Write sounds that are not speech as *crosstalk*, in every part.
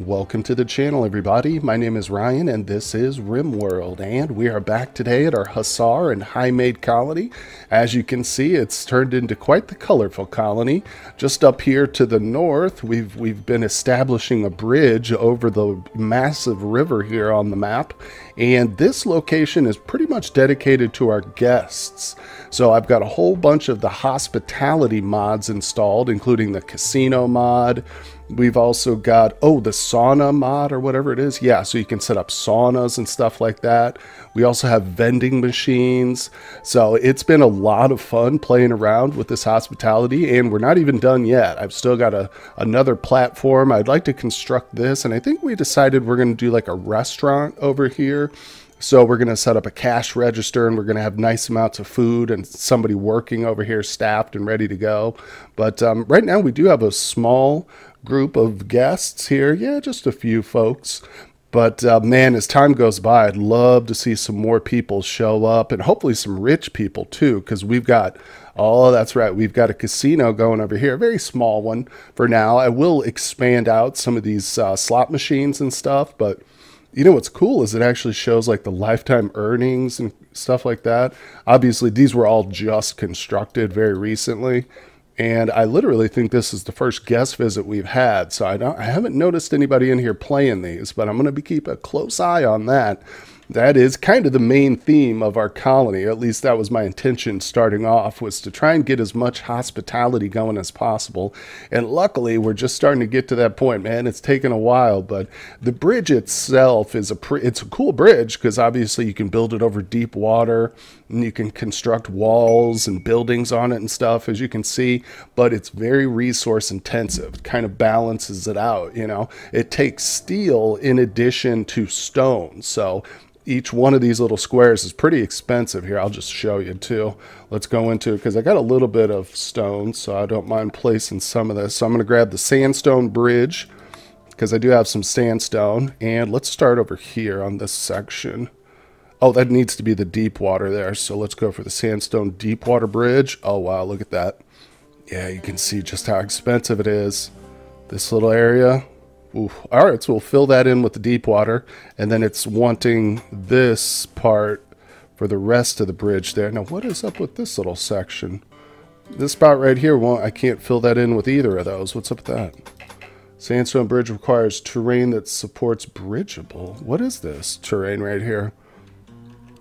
Welcome to the channel, everybody. My name is Ryan, and this is RimWorld, and we are back today at our Hussar and Highmate colony. As you can see, it's turned into quite the colorful colony. Just up here to the north, we've we've been establishing a bridge over the massive river here on the map, and this location is pretty much dedicated to our guests. So I've got a whole bunch of the hospitality mods installed, including the casino mod. We've also got, oh, the sauna mod or whatever it is. Yeah, so you can set up saunas and stuff like that. We also have vending machines. So it's been a lot of fun playing around with this hospitality, and we're not even done yet. I've still got a, another platform. I'd like to construct this, and I think we decided we're going to do like a restaurant over here. So we're going to set up a cash register and we're going to have nice amounts of food and somebody working over here staffed and ready to go. But um, right now we do have a small group of guests here. Yeah, just a few folks. But uh, man, as time goes by, I'd love to see some more people show up and hopefully some rich people too, because we've got, oh, that's right, we've got a casino going over here, a very small one for now. I will expand out some of these uh, slot machines and stuff, but you know what's cool is it actually shows like the lifetime earnings and stuff like that. Obviously, these were all just constructed very recently, and I literally think this is the first guest visit we've had. So I don't, I haven't noticed anybody in here playing these, but I'm going to be keep a close eye on that that is kind of the main theme of our colony. At least that was my intention starting off was to try and get as much hospitality going as possible. And luckily, we're just starting to get to that point, man. It's taken a while, but the bridge itself is a it's a cool bridge because obviously you can build it over deep water and you can construct walls and buildings on it and stuff as you can see, but it's very resource intensive. It kind of balances it out, you know. It takes steel in addition to stone. So each one of these little squares is pretty expensive here. I'll just show you too. Let's go into it because I got a little bit of stone, so I don't mind placing some of this. So I'm going to grab the sandstone bridge because I do have some sandstone. And let's start over here on this section. Oh, that needs to be the deep water there. So let's go for the sandstone deep water bridge. Oh, wow, look at that. Yeah, you can see just how expensive it is. This little area, All right, so we'll fill that in with the deep water, and then it's wanting this part for the rest of the bridge there. Now, what is up with this little section? This spot right here, well, I can't fill that in with either of those. What's up with that? Sandstone bridge requires terrain that supports bridgeable. What is this terrain right here?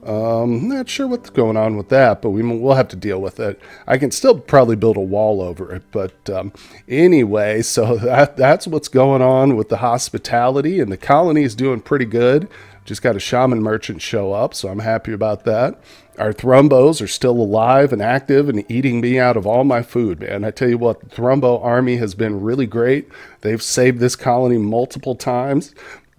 Um, not sure what's going on with that, but we will have to deal with it. I can still probably build a wall over it, but um, anyway, *laughs* so that that's what's going on with the hospitality, and the colony is doing pretty good. Just got a shaman merchant show up, so I'm happy about that. Our thrumbos are still alive and active and eating me out of all my food, man. I tell you what, the thrumbo army has been really great. They've saved this colony multiple times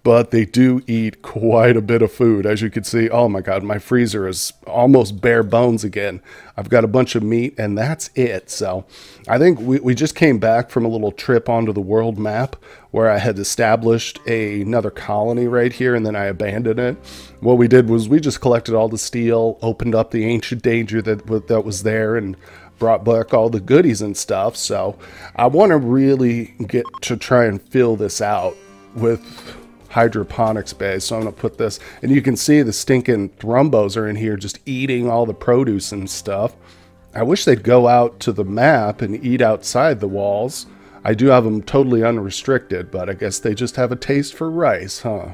but they do eat quite a bit of food. As you can see, oh my God, my freezer is almost bare bones again. I've got a bunch of meat and that's it. So I think we, we just came back from a little trip onto the world map where I had established a, another colony right here and then I abandoned it. What we did was we just collected all the steel, opened up the ancient danger that, that was there and brought back all the goodies and stuff. So I want to really get to try and fill this out with hydroponics base. So I'm to put this, and you can see the stinking thrumbos are in here just eating all the produce and stuff. I wish they'd go out to the map and eat outside the walls. I do have them totally unrestricted, but I guess they just have a taste for rice, huh?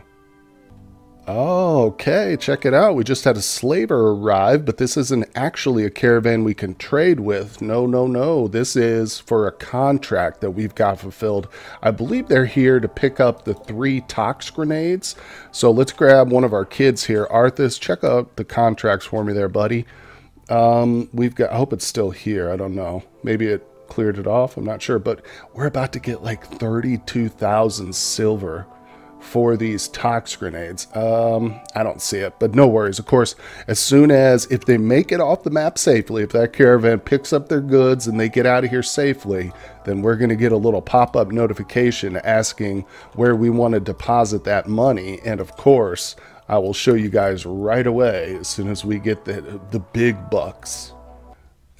Oh, okay, check it out. We just had a slaver arrive, but this isn't actually a caravan we can trade with. No, no, no. This is for a contract that we've got fulfilled. I believe they're here to pick up the three tox grenades. So let's grab one of our kids here. Arthas, check out the contracts for me there, buddy. Um, we've got, I hope it's still here. I don't know. Maybe it cleared it off. I'm not sure, but we're about to get like 32,000 silver for these tox grenades. Um, I don't see it, but no worries. Of course, as soon as if they make it off the map safely, if that caravan picks up their goods and they get out of here safely, then we're going to get a little pop-up notification asking where we want to deposit that money. And of course, I will show you guys right away as soon as we get the, the big bucks.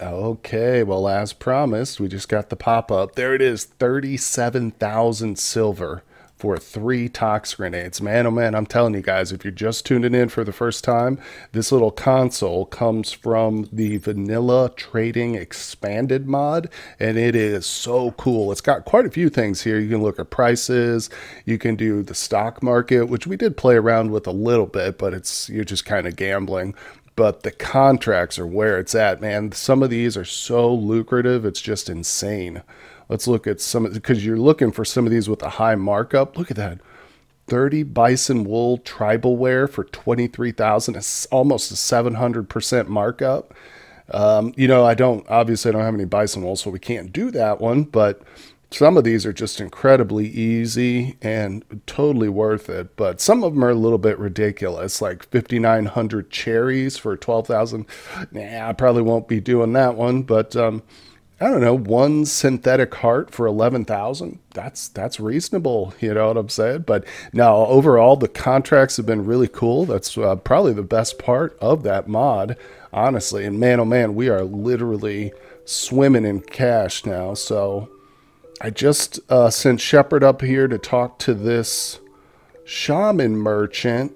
Okay, well, as promised, we just got the pop-up. There it is, 37,000 silver for three tox grenades. Man, oh man, I'm telling you guys, if you're just tuning in for the first time, this little console comes from the Vanilla Trading Expanded mod, and it is so cool. It's got quite a few things here. You can look at prices, you can do the stock market, which we did play around with a little bit, but it's you're just kind of gambling but the contracts are where it's at, man. Some of these are so lucrative, it's just insane. Let's look at some because you're looking for some of these with a high markup. Look at that. 30 bison wool tribal wear for 23,000. It's almost a 700% markup. Um, you know, I don't obviously I don't have any bison wool, so we can't do that one, but some of these are just incredibly easy and totally worth it, but some of them are a little bit ridiculous, like 5,900 cherries for 12,000. Nah, I probably won't be doing that one, but um, I don't know, one synthetic heart for 11,000. That's that's reasonable, you know what I'm saying? But now overall the contracts have been really cool. That's uh, probably the best part of that mod, honestly. And man oh man, we are literally swimming in cash now. So I just uh, sent Shepard up here to talk to this shaman merchant.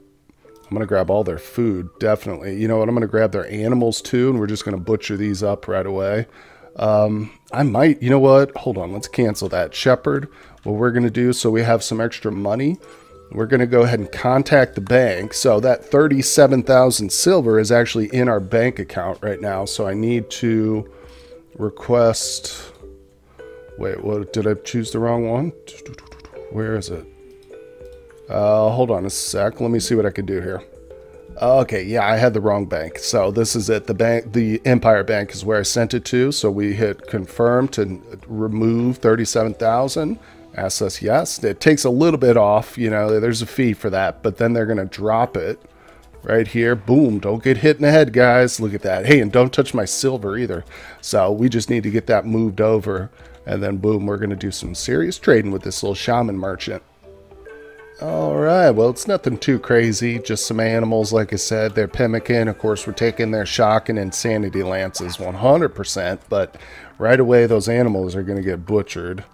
I'm going to grab all their food, definitely. You know what? I'm going to grab their animals too, and we're just going to butcher these up right away. Um, I might, you know what? Hold on, let's cancel that. Shepard, what we're going to do, so we have some extra money, we're going to go ahead and contact the bank. So that 37,000 silver is actually in our bank account right now. So I need to request Wait, what? Did I choose the wrong one? Where is it? Uh, hold on a sec. Let me see what I can do here. Oh, okay, yeah, I had the wrong bank. So this is it. The bank, the Empire Bank is where I sent it to. So we hit confirm to remove 37,000. Asks us yes. It takes a little bit off, you know, there's a fee for that, but then they're going to drop it right here. Boom. Don't get hit in the head, guys. Look at that. Hey, and don't touch my silver either. So we just need to get that moved over. And then boom, we're going to do some serious trading with this little shaman merchant. Alright, well it's nothing too crazy, just some animals like I said, they're pemmican, of course we're taking their shock and insanity lances 100%, but right away those animals are going to get butchered.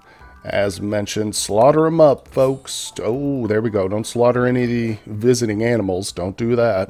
As mentioned, slaughter them up folks. Oh, there we go, don't slaughter any of the visiting animals, don't do that.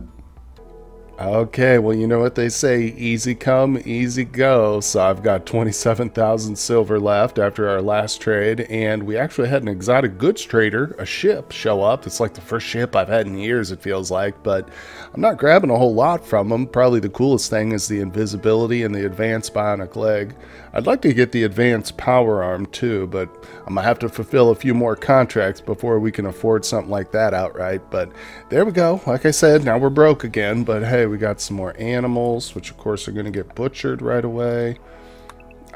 Okay, well, you know what they say easy come, easy go. So I've got 27,000 silver left after our last trade, and we actually had an exotic goods trader, a ship, show up. It's like the first ship I've had in years, it feels like, but I'm not grabbing a whole lot from them. Probably the coolest thing is the invisibility and the advanced bionic leg. I'd like to get the advanced power arm too, but I'm gonna have to fulfill a few more contracts before we can afford something like that outright. But there we go. Like I said, now we're broke again, but hey, we got some more animals, which of course are gonna get butchered right away.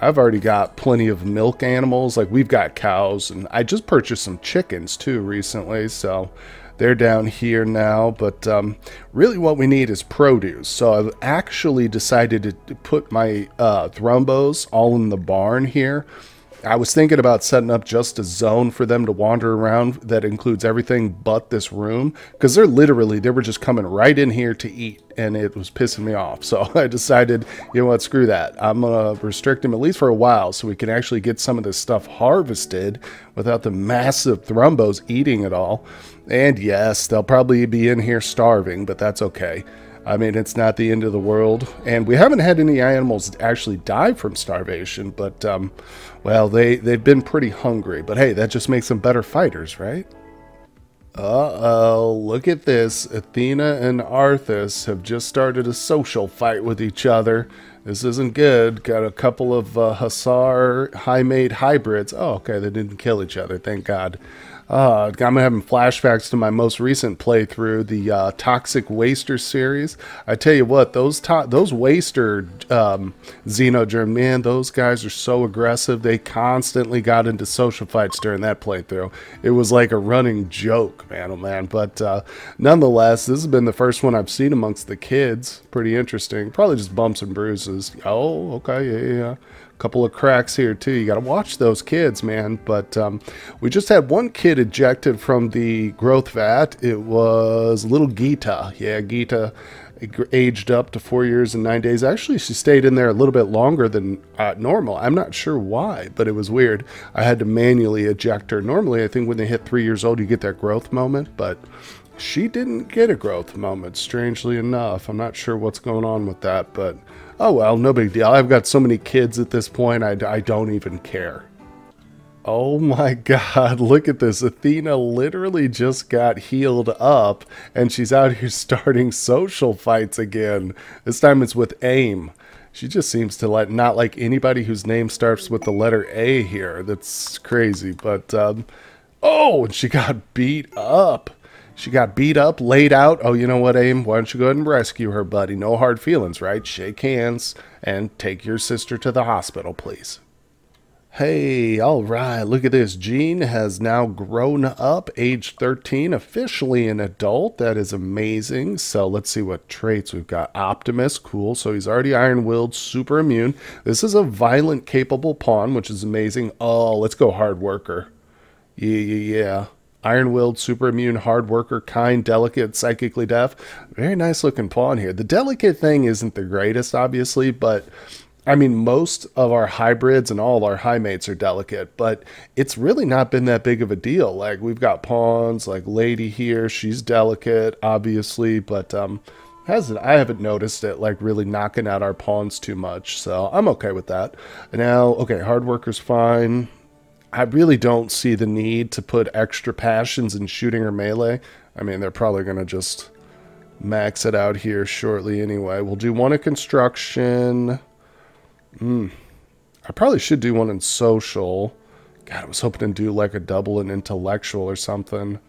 I've already got plenty of milk animals. Like we've got cows, and I just purchased some chickens too recently. So they're down here now, but um, really what we need is produce. So I've actually decided to put my uh, thrumbos all in the barn here. I was thinking about setting up just a zone for them to wander around that includes everything but this room because they're literally they were just coming right in here to eat and it was pissing me off. So *laughs* I decided, you know what, screw that. I'm gonna restrict them at least for a while so we can actually get some of this stuff harvested without the massive thrumbos eating it all. And yes, they'll probably be in here starving, but that's okay. I mean, it's not the end of the world. And we haven't had any animals actually die from starvation, but, um, well, they, they've been pretty hungry. But hey, that just makes them better fighters, right? Uh-oh, look at this. Athena and Arthas have just started a social fight with each other. This isn't good. Got a couple of uh, Hussar high-mate hybrids. Oh, okay, they didn't kill each other, thank God. Uh, I'm having flashbacks to my most recent playthrough, the uh, Toxic Waster series. I tell you what, those those Waster um, Xenogerm, man, those guys are so aggressive. They constantly got into social fights during that playthrough. It was like a running joke, man, oh man. But uh, nonetheless, this has been the first one I've seen amongst the kids. Pretty interesting. Probably just bumps and bruises. Oh, okay, yeah, yeah couple of cracks here too. You got to watch those kids, man. But um, we just had one kid ejected from the growth vat. It was little Gita. Yeah, Gita aged up to four years and nine days. Actually, she stayed in there a little bit longer than uh, normal. I'm not sure why, but it was weird. I had to manually eject her. Normally, I think when they hit three years old, you get that growth moment, but she didn't get a growth moment, strangely enough. I'm not sure what's going on with that, but oh well, no big deal. I've got so many kids at this point, I, I don't even care. Oh my *laughs* god, look at this. Athena literally just got healed up and she's out here *laughs* starting social fights again. This time it's with AIM. She just seems to like not like anybody whose name starts with the letter A here. That's crazy. But um, oh, and she got beat up. She got beat up, laid out. Oh, you know what, AIM? Why don't you go ahead and rescue her, buddy? No hard feelings, right? Shake hands and take your sister to the hospital, please. Hey, all right, look at this. Jean has now grown up, age 13, officially an adult. That is amazing. So let's see what traits we've got. Optimist, cool. So he's already iron willed, super immune. This is a violent, capable pawn, which is amazing. Oh, let's go hard worker. Yeah, yeah, yeah. Iron willed, super immune, hard worker, kind, delicate, psychically deaf. Very nice looking pawn here. The delicate thing isn't the greatest, obviously, but I mean, most of our hybrids and all our high mates are delicate, but it's really not been that big of a deal. Like we've got pawns, like Lady here, she's delicate, obviously, but um, hasn't I haven't noticed it like really knocking out our pawns too much, so I'm okay with that. Now, okay, hard worker's fine. I really don't see the need to put extra passions in shooting or melee. I mean, they're probably gonna just max it out here shortly anyway. We'll do one in construction. Hmm. I probably should do one in social. God, I was hoping to do like a double in intellectual or something.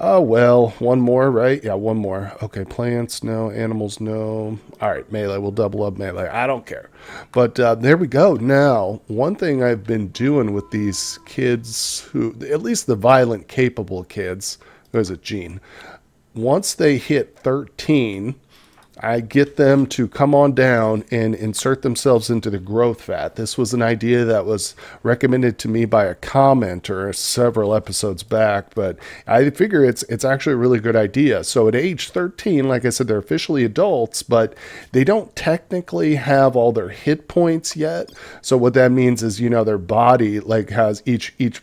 Oh, well, one more, right? Yeah, one more. Okay, plants, no. Animals, no. All right, melee. We'll double up melee. I don't care. But uh, there we go. Now, one thing I've been doing with these kids who, at least the violent, capable kids, there's a gene. Once they hit 13, I get them to come on down and insert themselves into the growth vat. This was an idea that was recommended to me by a commenter several episodes back, but I figure it's it's actually a really good idea. So at age 13, like I said, they're officially adults, but they don't technically have all their hit points yet. So what that means is, you know, their body like has each each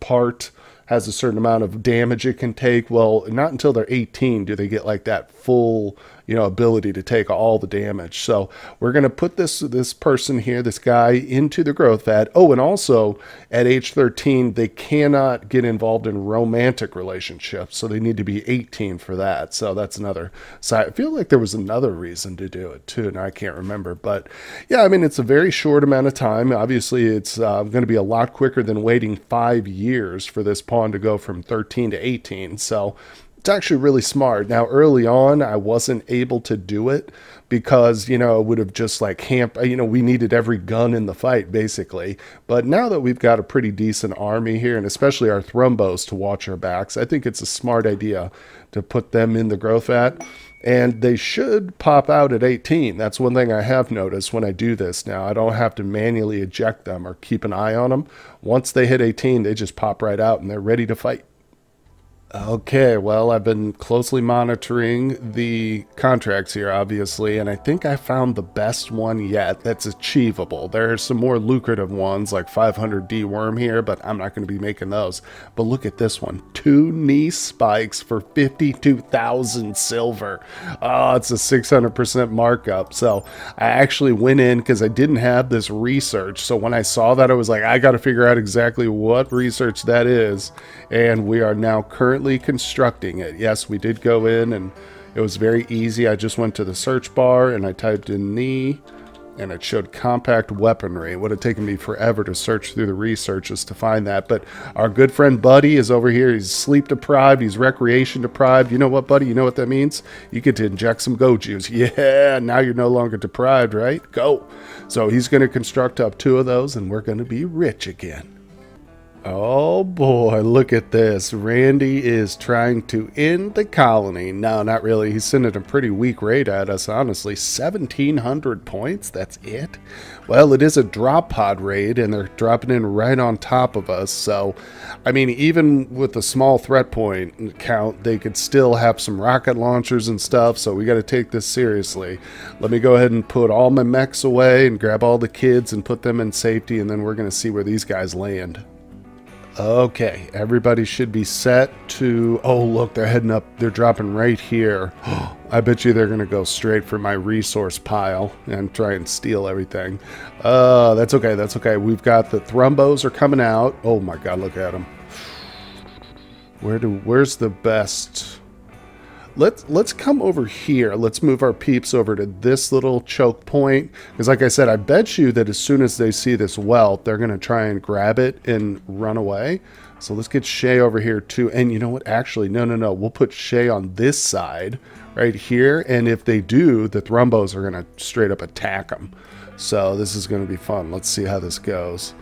part has a certain amount of damage it can take. Well, not until they're 18 do they get like that full you know ability to take all the damage. So we're going to put this this person here, this guy, into the growth vat. Oh, and also at age 13, they cannot get involved in romantic relationships, so they need to be 18 for that. So that's another So I feel like there was another reason to do it too, and I can't remember. But yeah, I mean it's a very short amount of time. Obviously, it's uh, going to be a lot quicker than waiting five years for this pawn to go from 13 to 18. So it's actually really smart. Now, early on, I wasn't able to do it because, you know, it would have just like camp, you know, we needed every gun in the fight basically. But now that we've got a pretty decent army here, and especially our Thrumbos to watch our backs, I think it's a smart idea to put them in the growth vat. And they should pop out at 18. That's one thing I have noticed when I do this now. I don't have to manually eject them or keep an eye on them. Once they hit 18, they just pop right out and they're ready to fight. Okay, well, I've been closely monitoring the contracts here, obviously, and I think I found the best one yet that's achievable. There are some more lucrative ones, like 500D worm here, but I'm not going to be making those. But look at this one. Two knee spikes for 52,000 silver. Oh, it's a 600% markup. So I actually went in because I didn't have this research. So when I saw that, I was like, I got to figure out exactly what research that is. And we are now currently currently constructing it. Yes, we did go in and it was very easy. I just went to the search bar and I typed in knee and it showed compact weaponry. It would have taken me forever to search through the researches to find that. But our good friend Buddy is over here. He's sleep deprived. He's recreation deprived. You know what, Buddy? You know what that means? You get to inject some go juice. *laughs* Yeah, now you're no longer deprived, right? Go. So he's going to construct up two of those and we're going to be rich again. Oh boy, look at this. Randy is trying to end the colony. No, not really. He's sending a pretty weak raid at us, honestly. 1,700 points? That's it? Well, it is a drop pod raid, and they're dropping in right on top of us. So, I mean, even with a small threat point count, they could still have some rocket launchers and stuff. So, we got to take this seriously. Let me go ahead and put all my mechs away and grab all the kids and put them in safety, and then we're going to see where these guys land. Okay, everybody should be set to... Oh, look, they're heading up. They're dropping right here. *gasps* I bet you they're going to go straight for my resource pile and try and steal everything. Uh, that's okay, that's okay. We've got the thrumbos are coming out. Oh my god, look at them. Where do... Where's the best let's let's come over here. Let's move our peeps over to this little choke point. Because like I said, I bet you that as soon as they see this welt, they're going to try and grab it and run away. So let's get Shay over here too. And you know what? Actually, no, no, no. We'll put Shay on this side right here. And if they do, the Thrumbos are going to straight up attack them. So this is going to be fun. Let's see how this goes.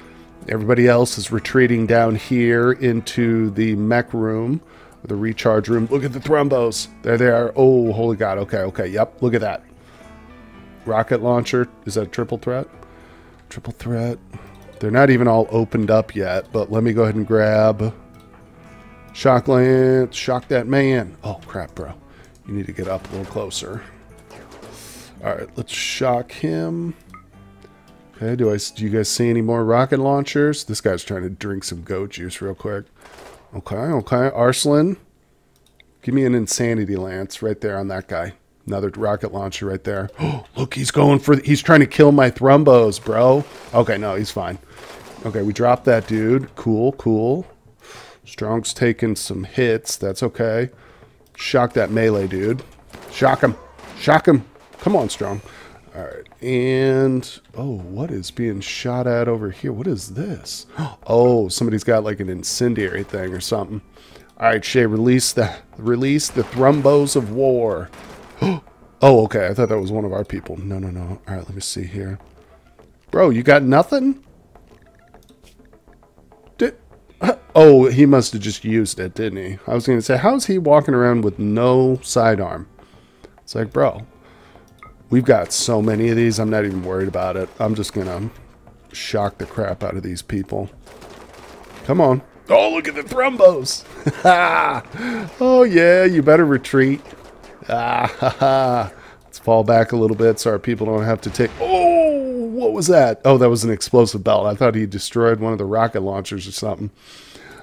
Everybody else is retreating down here into the mech room the recharge room. Look at the thrumbos. There they are. Oh, holy God. Okay, okay. Yep, look at that. Rocket launcher. Is that a triple threat? Triple threat. They're not even all opened up yet, but let me go ahead and grab Shock Lance. Shock that man. Oh, crap, bro. You need to get up a little closer. All right, let's shock him. Okay, do I do you guys see any more rocket launchers? This guy's trying to drink some go juice real quick. Okay, okay. Arslan, give me an insanity lance right there on that guy. Another rocket launcher right there. Oh, *gasps* look, he's going for, he's trying to kill my thrumbos, bro. Okay, no, he's fine. Okay, we dropped that dude. Cool, cool. Strong's taking some hits. That's okay. Shock that melee dude. Shock him. Shock him. Come on, Strong. All right, and oh, what is being shot at over here? What is this? *gasps* Oh, somebody's got like an incendiary thing or something. All right, Shay, release the release the thrumbos of war. *gasps* oh, okay, I thought that was one of our people. No, no, no. All right, let me see here. Bro, you got nothing? Did *laughs* oh, he must have just used it, didn't he? I was going to say, how's he walking around with no sidearm? It's like, bro, We've got so many of these, I'm not even worried about it. I'm just going to shock the crap out of these people. Come on. Oh, look at the thrumbos. *laughs* oh, yeah, you better retreat. Ah. *laughs* Let's fall back a little bit so our people don't have to take... Oh, what was that? Oh, that was an explosive belt. I thought he destroyed one of the rocket launchers or something.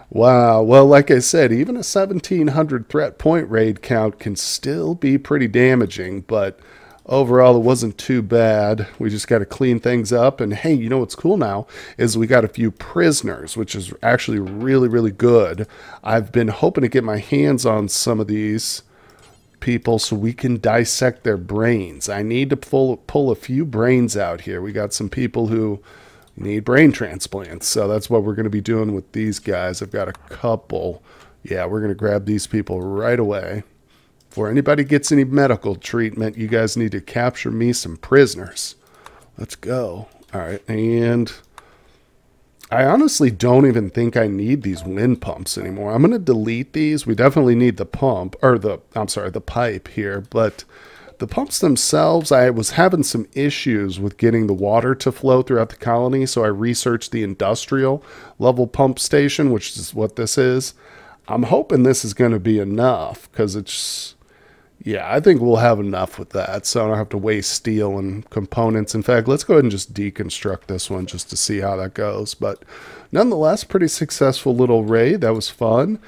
Wow. Well, like I said, even a 1700 threat point raid count can still be pretty damaging, but overall it wasn't too bad. We just got to clean things up and hey you know what's cool now? Is we got a few prisoners which is actually really really good. I've been hoping to get my hands on some of these people so we can dissect their brains. I need to pull pull a few brains out here. We got some people who need brain transplants so that's what we're going to be doing with these guys. I've got a couple. Yeah we're going to grab these people right away before anybody gets any medical treatment, you guys need to capture me some prisoners. Let's go. All right, and I honestly don't even think I need these wind pumps anymore. I'm going to delete these. We definitely need the pump, or the, I'm sorry, the pipe here, but the pumps themselves, I was having some issues with getting the water to flow throughout the colony, so I researched the industrial level pump station, which is what this is. I'm hoping this is going to be enough because it's yeah, I think we'll have enough with that, so I don't have to waste steel and components. In fact, let's go ahead and just deconstruct this one just to see how that goes. But nonetheless, pretty successful little raid. That was fun.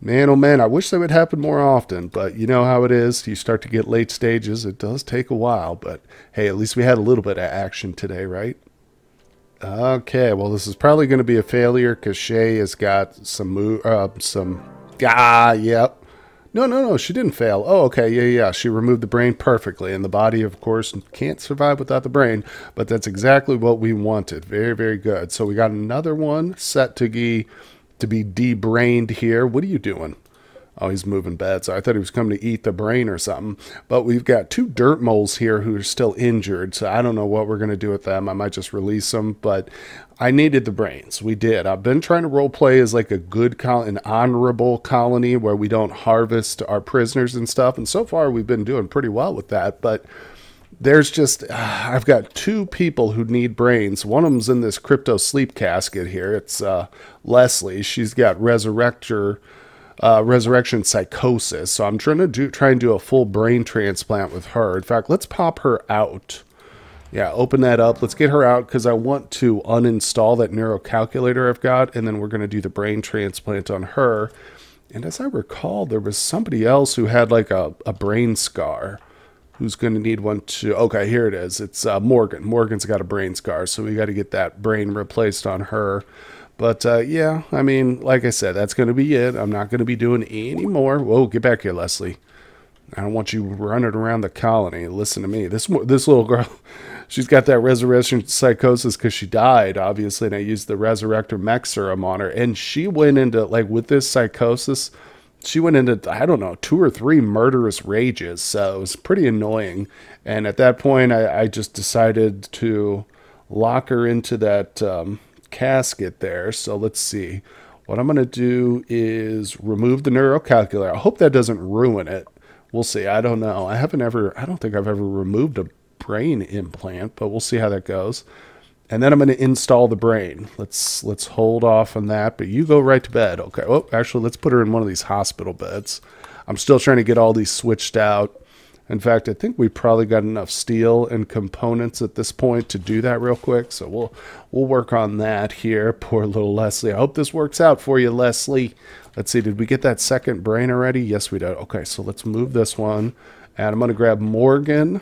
Man, oh man, I wish that would happen more often, but you know how it is. You start to get late stages. It does take a while, but hey, at least we had a little bit of action today, right? Okay, well, this is probably going to be a failure because Shay has got some, uh, some, ah, yep, no, no, no, she didn't fail. Oh, okay, yeah, yeah. She removed the brain perfectly, and the body, of course, can't survive without the brain. But that's exactly what we wanted. Very, very good. So we got another one set to be to be debrained here. What are you doing? Oh, he's moving bad. So I thought he was coming to eat the brain or something. But we've got two dirt moles here who are still injured. So I don't know what we're going to do with them. I might just release them. But I needed the brains. We did. I've been trying to role play as like a good, col- an honorable colony where we don't harvest our prisoners and stuff. And so far, we've been doing pretty well with that. But there's just uh, *sighs* I've got two people who need brains. One of them's in this crypto sleep casket here. It's uh, Leslie. She's got resurrector uh, resurrection psychosis. So I'm trying to do try and do a full brain transplant with her. In fact, let's pop her out. Yeah, open that up. Let's get her out because I want to uninstall that neurocalculator I've got, and then we're going to do the brain transplant on her. And as I recall, there was somebody else who had like a, a brain scar who's going to need one to. Okay, here it is. It's uh, Morgan. Morgan's got a brain scar, so we got to get that brain replaced on her. But uh, yeah, I mean, like I said, that's going to be it. I'm not going to be doing any more. Whoa, get back here, Leslie. I don't want you running around the colony. Listen to me. This this little girl, *laughs* she's got that resurrection psychosis because she died, obviously, and I used the resurrector mech serum on her, and she went into like with this psychosis. She went into I don't know two or three murderous rages, so it was pretty annoying. And at that point, I, I just decided to lock her into that. Um, casket there. So let's see. What I'm going to do is remove the neurocalculator. I hope that doesn't ruin it. We'll see. I don't know. I haven't ever, I don't think I've ever removed a brain implant, but we'll see how that goes. And then I'm going to install the brain. Let's let's hold off on that. But you go right to bed. Okay. Oh, actually, let's put her in one of these hospital beds. I'm still trying to get all these switched out. In fact, I think we probably got enough steel and components at this point to do that real quick. So we'll we'll work on that here. Poor little Leslie. I hope this works out for you, Leslie. Let's see, did we get that second brain already? Yes, we did. Okay, so let's move this one. And I'm going to grab Morgan.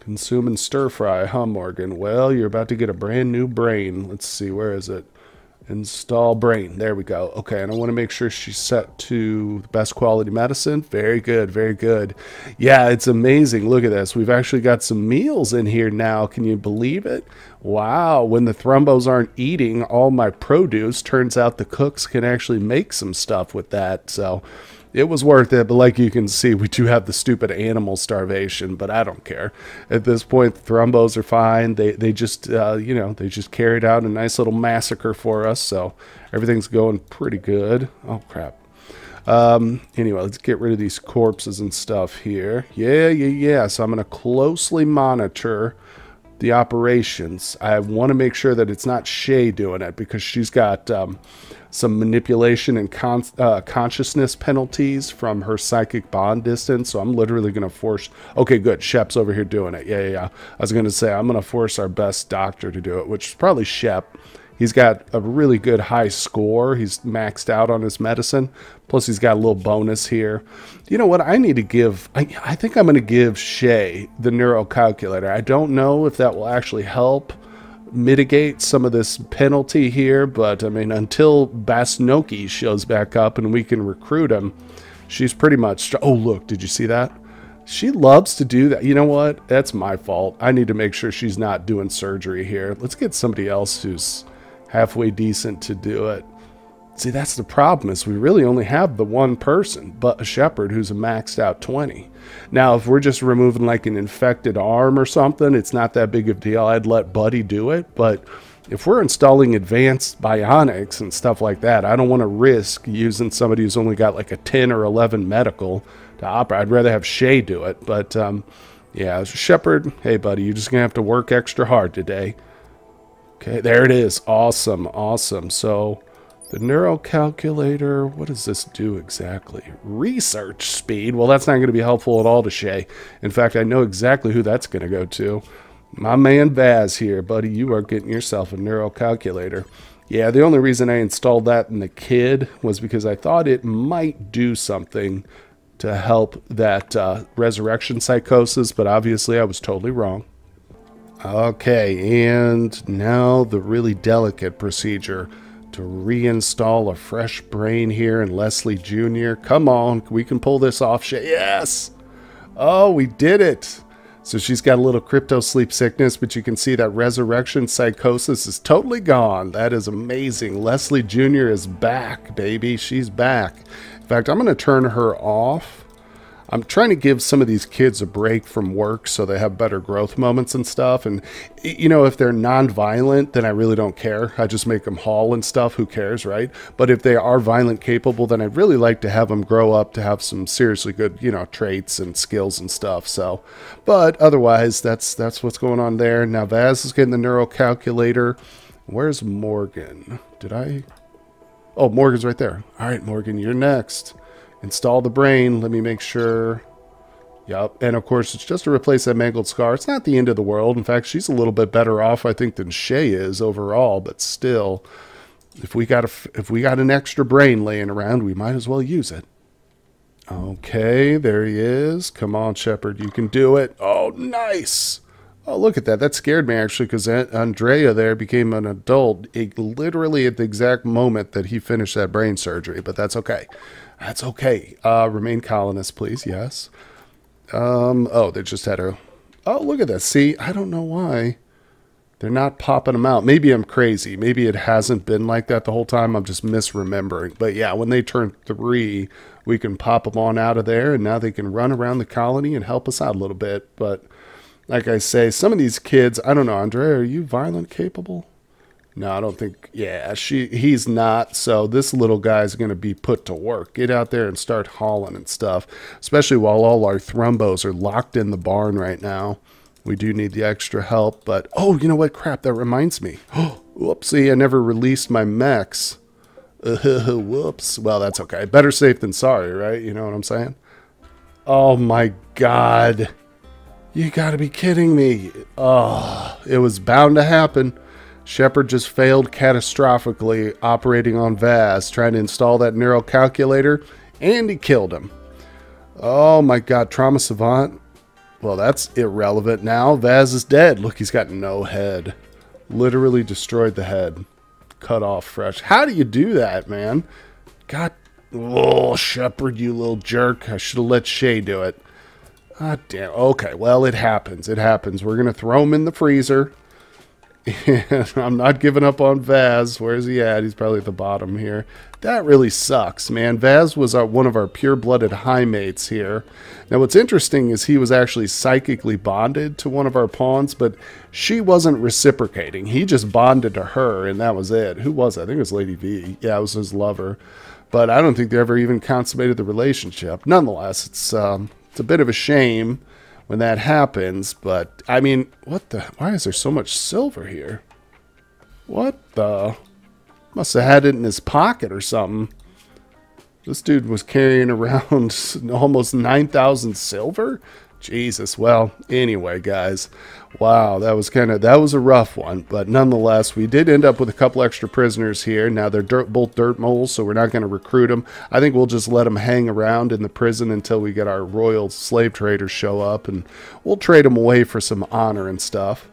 Consume and stir fry, huh, Morgan? Well, you're about to get a brand new brain. Let's see, where is it? Install brain. There we go. Okay, and I want to make sure she's set to the best quality medicine. Very good, very good. Yeah, it's amazing. Look at this. We've actually got some meals in here now. Can you believe it? Wow, when the thrumbos aren't eating all my produce, turns out the cooks can actually make some stuff with that. So it was worth it. But like you can see, we do have the stupid animal starvation, but I don't care. At this point, the thrumbos are fine. They they just uh, you know they just carried out a nice little massacre for us, so everything's going pretty good. Oh crap. Um, anyway, let's get rid of these corpses and stuff here. Yeah, yeah, yeah. So I'm going to closely monitor the operations. I want to make sure that it's not Shay doing it because she's got um, some manipulation and con- uh, consciousness penalties from her psychic bond distance. So I'm literally going to force. Okay, good. Shep's over here doing it. Yeah, yeah, yeah. I was going to say I'm going to force our best doctor to do it, which is probably Shep. He's got a really good high score. He's maxed out on his medicine. Plus, he's got a little bonus here. You know what? I need to give. I, I think I'm going to give Shay the neurocalculator. I don't know if that will actually help mitigate some of this penalty here, but I mean, until Basnoki shows back up and we can recruit him, she's pretty much. Oh, look, did you see that? She loves to do that. You know what? That's my fault. I need to make sure she's not doing surgery here. Let's get somebody else who's halfway decent to do it. See, that's the problem is we really only have the one person, but a Shepard who's a maxed out 20. Now, if we're just removing like an infected arm or something, it's not that big of a deal. I'd let Buddy do it, but if we're installing advanced bionics and stuff like that, I don't want to risk using somebody who's only got like a 10 or 11 medical to operate. I'd rather have Shay do it, but um, yeah, as a Shepard, hey buddy, you're just gonna have to work extra hard today. Okay, there it is. Awesome, awesome. So the neurocalculator, what does this do exactly? Research speed. Well, that's not going to be helpful at all to Shay. In fact, I know exactly who that's going to go to. My man Vaz here, buddy. You are getting yourself a neurocalculator. Yeah, the only reason I installed that in the kid was because I thought it might do something to help that uh, resurrection psychosis, but obviously I was totally wrong. Okay, and now the really delicate procedure to reinstall a fresh brain here in Leslie Jr. Come on, we can pull this off. Yes! Oh, we did it! So she's got a little crypto sleep sickness, but you can see that resurrection psychosis is totally gone. That is amazing. Leslie Jr. is back, baby. She's back. In fact, I'm going to turn her off I'm trying to give some of these kids a break from work so they have better growth moments and stuff. And, you know, if they're non-violent, then I really don't care. I just make them haul and stuff. Who cares, right? But if they are violent capable, then I'd really like to have them grow up to have some seriously good, you know, traits and skills and stuff. So, but otherwise, that's that's what's going on there. Now, Vaz is getting the neural calculator. Where's Morgan? Did I? Oh, Morgan's right there. All right, Morgan, you're next. Install the brain. Let me make sure. Yep. And of course, it's just to replace that mangled scar. It's not the end of the world. In fact, she's a little bit better off, I think, than Shay is overall. But still, if we got a, if we got an extra brain laying around, we might as well use it. Okay, there he is. Come on, Shepard, you can do it. Oh, nice. Oh, look at that. That scared me, actually, because Andrea there became an adult literally at the exact moment that he finished that brain surgery, but that's okay. That's okay. Uh, remain colonists, please. Yes. Um, oh, they just had a. Oh, look at that. See, I don't know why they're not popping them out. Maybe I'm crazy. Maybe it hasn't been like that the whole time. I'm just misremembering. But yeah, when they turn three, we can pop them on out of there, and now they can run around the colony and help us out a little bit. But like I say, some of these kids, I don't know, Andre, are you violent capable? No, I don't think. Yeah, she he's not. So this little guy's going to be put to work. Get out there and start hauling and stuff. Especially while all our thrumbos are locked in the barn right now. We do need the extra help. But oh, you know what? Crap, that reminds me. *gasps* Whoopsie! I never released my mechs. *laughs* Whoops. Well, that's okay. Better safe than sorry, right? You know what I'm saying? Oh my god. You gotta be kidding me. Oh, it was bound to happen. Shepard just failed catastrophically operating on Vaz, trying to install that neural calculator, and he killed him. Oh my god, Trauma Savant. Well, that's irrelevant now. Vaz is dead. Look, he's got no head. Literally destroyed the head. Cut off fresh. How do you do that, man? God. Oh, Shepard, you little jerk. I should have let Shay do it. Ah, damn. Okay, well, it happens. It happens. We're going to throw him in the freezer. *laughs* I'm not giving up on Vaz. Where's he at? He's probably at the bottom here. That really sucks, man. Vaz was our, one of our pure-blooded high mates here. Now, what's interesting is he was actually psychically bonded to one of our pawns, but she wasn't reciprocating. He just bonded to her, and that was it. Who was it? I think it was Lady V. Yeah, it was his lover. But I don't think they ever even consummated the relationship. Nonetheless, it's, um, it's a bit of a shame when that happens. But I mean, what the? Why is there so much silver here? What the? Must have had it in his pocket or something. This dude was carrying *laughs* around almost 9,000 silver? Jesus. Well, anyway, guys, wow, that was kind of that was a rough one, but nonetheless, we did end up with a couple extra prisoners here. Now they're dirt, both dirt moles, so we're not going to recruit them. I think we'll just let them hang around in the prison until we get our royal slave traders show up, and we'll trade them away for some honor and stuff.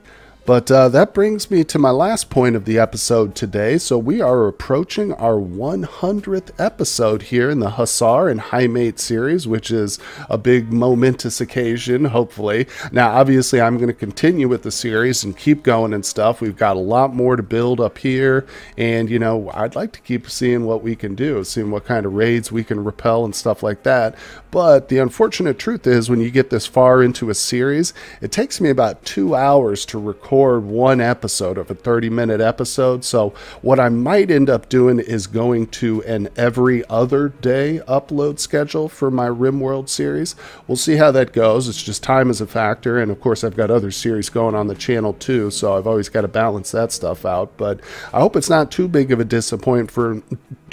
But uh, that brings me to my last point of the episode today. So we are approaching our 100th episode here in the Hussar and High series, which is a big momentous occasion, hopefully. Now, obviously, I'm going to continue with the series and keep going and stuff. We've got a lot more to build up here. And, you know, I'd like to keep seeing what we can do, seeing what kind of raids we can repel and stuff like that. But the unfortunate truth is, when you get this far into a series, it takes me about two hours to record record one episode of a 30 minute episode. So, what I might end up doing is going to an every other day upload schedule for my RimWorld series. We'll see how that goes. It's just time is a factor. And of course, I've got other series going on the channel too. So, I've always got to balance that stuff out. But I hope it's not too big of a disappointment for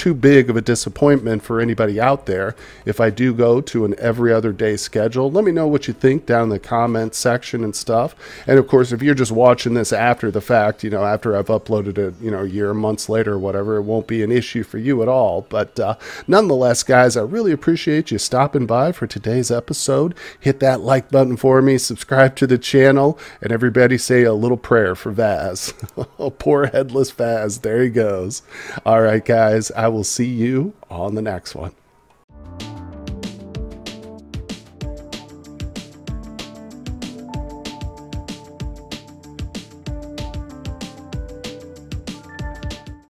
too big of a disappointment for anybody out there if I do go to an every other day schedule. Let me know what you think down in the comments section and stuff. And of course, if you're just watching watching this after the fact, you know, after I've uploaded it, you know, a year, months later, whatever, it won't be an issue for you at all. But uh, nonetheless, guys, I really appreciate you stopping by for today's episode. Hit that like button for me, subscribe to the channel, and everybody say a little prayer for Vaz. *laughs* oh, poor headless Vaz. There he goes. All right, guys, I will see you on the next one.